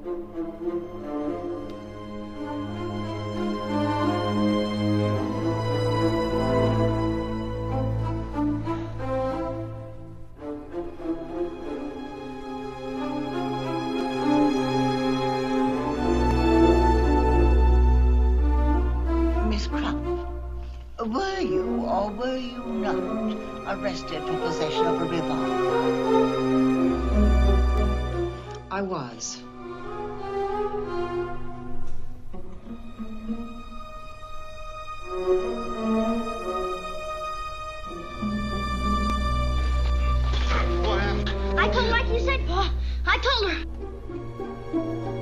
Were you or were you not arrested for possession of a revolver? I was. you said, Paul. I told her.